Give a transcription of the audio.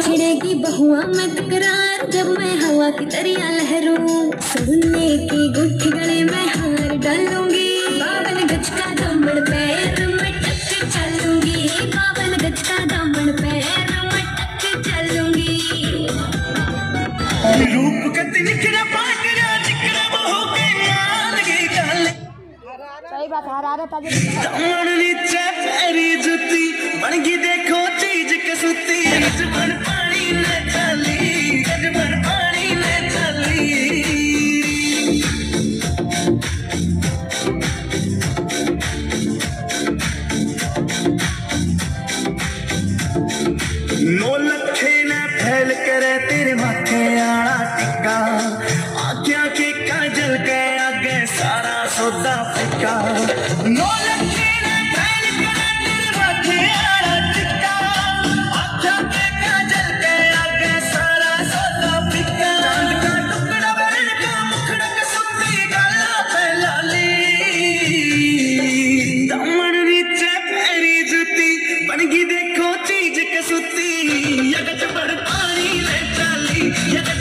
छिड़ेगी बहुआ, में तकरार, जब मैं हवा की तरिया लहरूं। सुनने की गुट्ठी गले में हार डालूँगी। बावन गज चलूँगी बावन गज का में टक चलूँगी। रूप कति निखरा पागरा जिकरा वो के मान की गल। सही बात हरारत आज दमन करे तेरे माथे आड़ा टिक्का। आख्या के काजल के आगे सारा सौदा फिका। नो लखे न फैल करे तेरे माथे आड़ा टिक्का। आख्या के काजल के आगे सारा सौदा फिका। चाँद का टुकड़ा बन का मुखड़ा के सुत्ती गला पे लाली। दमन नीचे पैरी जुती बन गई Yeah.